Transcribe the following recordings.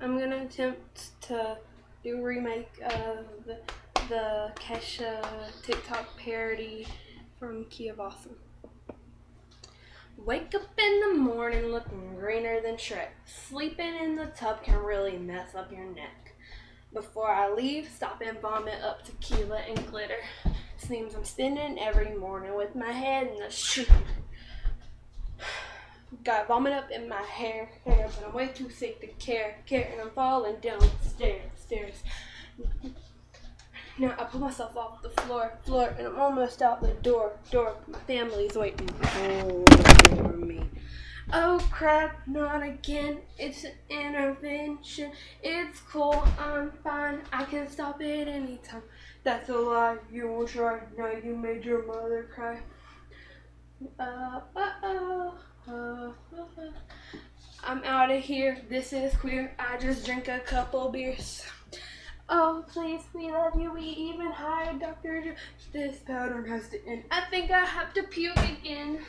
I'm gonna attempt to do a remake of the, Kesha TikTok parody from of Awesome. Wake up in the morning looking greener than Shrek. Sleeping in the tub can really mess up your neck. Before I leave, stop and vomit up tequila and glitter. Seems I'm spinning every morning with my head in the sh. Got vomit up in my hair, hair, but I'm way too sick to care, care, and I'm falling downstairs, stairs. stairs. Now I pull myself off the floor, floor, and I'm almost out the door, door. My family's waiting for me. Oh crap, not again. It's an intervention. It's cool, I'm fine. I can stop it anytime. That's a lie. You won't try. Now you made your mother cry. Uh, uh, oh. Uh, I'm out of here. This is queer. I just drink a couple beers. Oh, please, we love you. We even hired Dr. This pattern has to end. I think I have to puke again.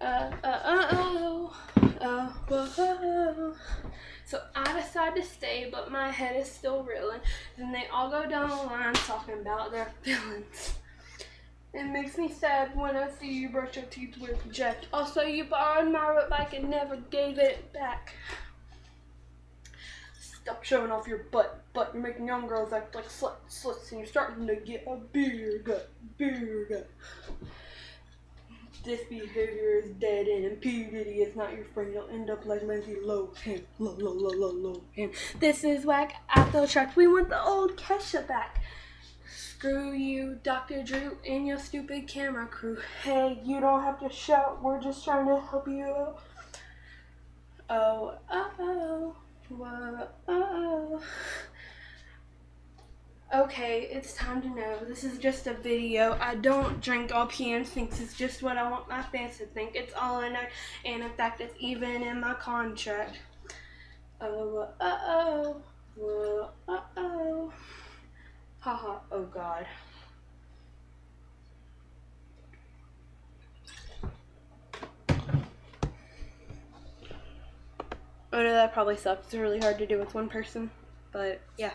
Uh, uh, uh, oh, uh, whoa. So I decide to stay, but my head is still reeling. Then they all go down the line talking about their feelings. It makes me sad when I see you brush your teeth with Jeff. Also, you borrowed my rope bike and never gave it back. Stop showing off your butt, butt. You're making young girls act like sluts, sluts, and you're starting to get a beer gut, beer gut. This behavior is dead end, and P. Diddy is not your friend. You'll end up like Lindsay Lohan. Low, low, low, low, low, and This is whack. Feel trapped. We want the old Kesha back. Screw you, Dr. Drew, and your stupid camera crew. Hey, you don't have to shout. We're just trying to help you out. Oh, uh oh. Whoa, oh. Okay, it's time to know. This is just a video. I don't drink all PM thinks it's just what I want my fans to think. It's all I know, and in fact, it's even in my contract. Oh, uh oh. Whoa, uh oh. Haha, oh god. I know that probably sucks. It's really hard to do with one person, but yeah.